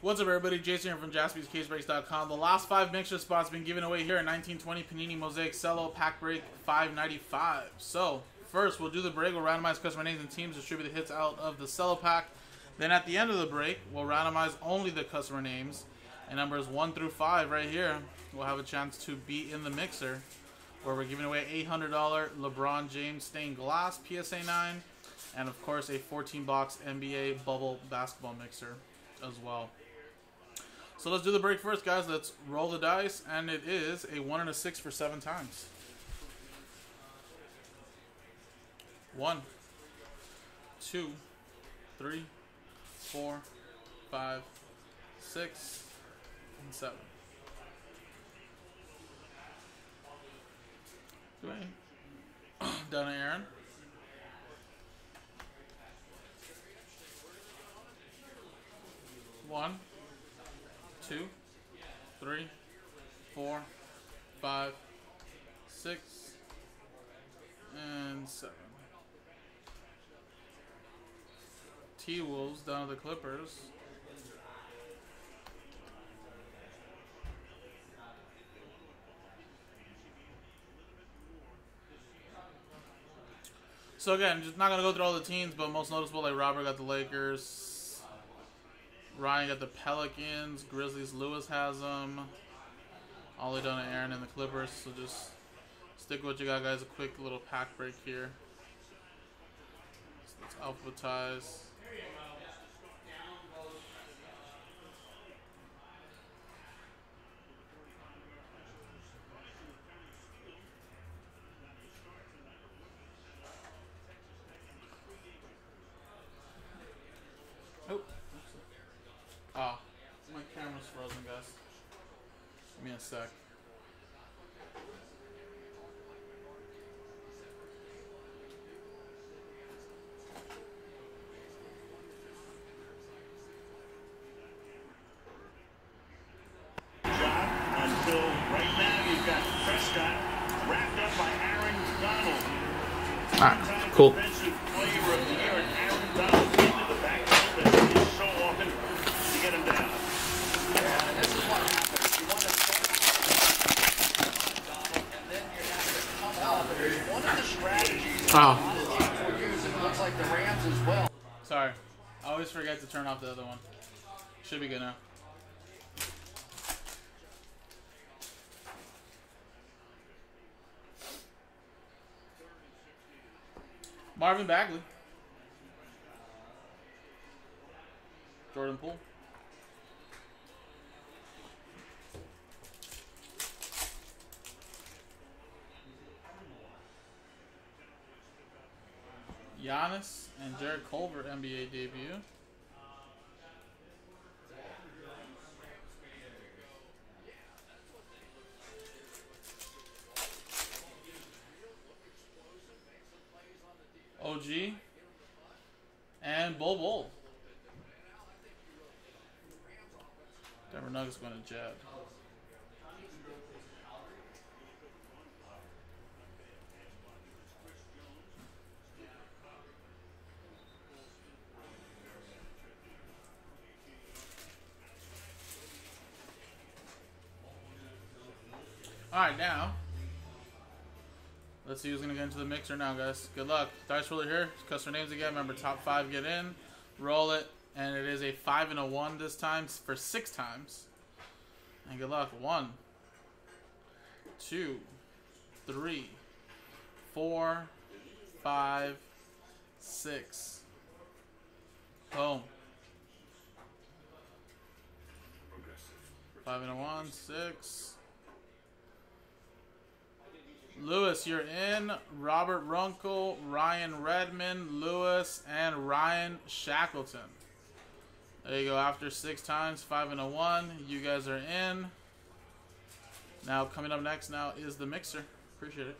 What's up, everybody? Jason here from JaspysCaseBreaks.com. The last five mixer spots been given away here in 1920 Panini Mosaic Cello Pack Break 595. So, first, we'll do the break. We'll randomize customer names and teams, distribute the hits out of the Cello Pack. Then at the end of the break, we'll randomize only the customer names. And numbers 1 through 5 right here will have a chance to be in the mixer, where we're giving away $800 LeBron James stained glass PSA 9, and of course a 14 box NBA bubble basketball mixer as well. So let's do the break first, guys. Let's roll the dice, and it is a 1 and a 6 for 7 times. One, two, three, four, five, six, and 7. Dwayne. Down Aaron. One, two, three, four, five, six, and seven. T Wolves down to the Clippers. So again, just not gonna go through all the teams, but most noticeable like Robert got the Lakers, Ryan got the Pelicans, Grizzlies. Lewis has them. The way Aaron and the Clippers. So just stick with what you got, guys. A quick little pack break here. So let's alphabetize. Give me a sec. John, until right now you've got Prescott wrapped up by Aaron Donald. Alright, cool. Defensive player of the year, and Aaron Donald into the backfield as it is so often to get him down. Yeah, this is what happens. You want to start Donald, and then you have to come out. One of the strategies Oh. a lot of teams were using looks like the Rams as well. Sorry. I always forget to turn off the other one. Should be good now. Marvin Bagley. Jordan Poole. Giannis and Jarrett Culver NBA debut. OG and Bol Bol. Denver Nuggets going to jab. All right, now let's see who's gonna get into the mixer now, guys. Good luck. Dice roller here. Customer names again. Remember, top five get in. Roll it, and it is a five and a one this time for six times. And good luck. One, two, three, four, five, six. Boom. Five and a one, six. Lewis, you're in. Robert Runkle, Ryan Redmond, Lewis, and Ryan Shackleton. There you go. After six times, five and a one, you guys are in. Now, coming up next now is the mixer. Appreciate it.